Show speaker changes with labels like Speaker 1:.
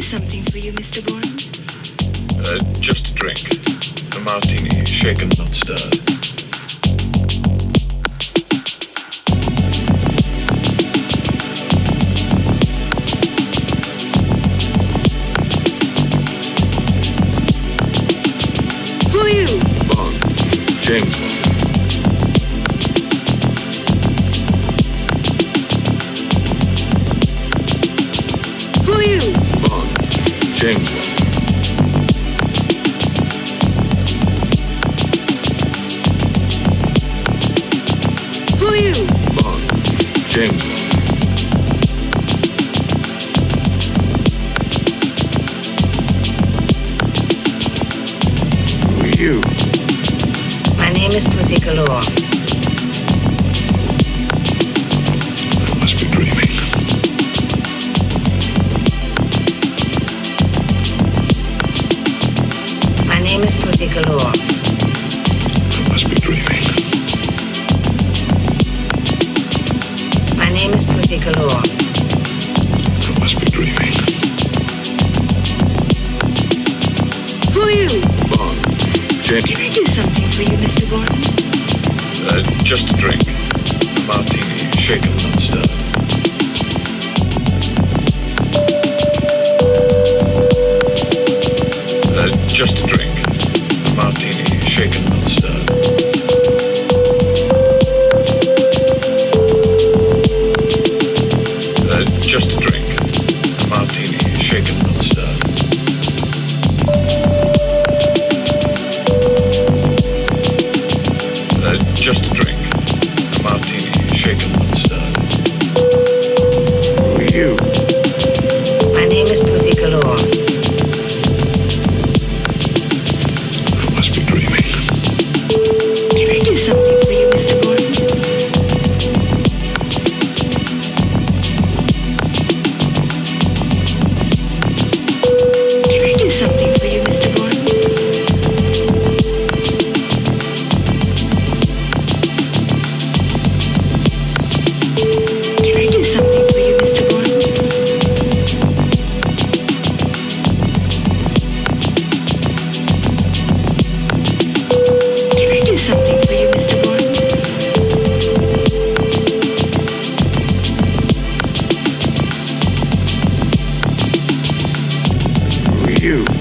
Speaker 1: something for you, Mr. Bond?
Speaker 2: Uh, just a drink. A martini, shaken, not stirred. Bond.
Speaker 1: For you.
Speaker 2: Bond. Who are you?
Speaker 3: My name is Pussy Galore.
Speaker 2: Dreaming.
Speaker 3: For you. Bond. James. Can
Speaker 2: I
Speaker 3: do something for
Speaker 2: you, Mr. Uh, just
Speaker 1: a drink.
Speaker 2: Martini, shaken,
Speaker 1: not stirred. Uh, just a drink. Martini, shaken,
Speaker 2: not just a drink. A martini, shaken, not stirred. Uh, just a drink. A martini, shaken, not stirred. Who are you? My name is Pussy Galore. you.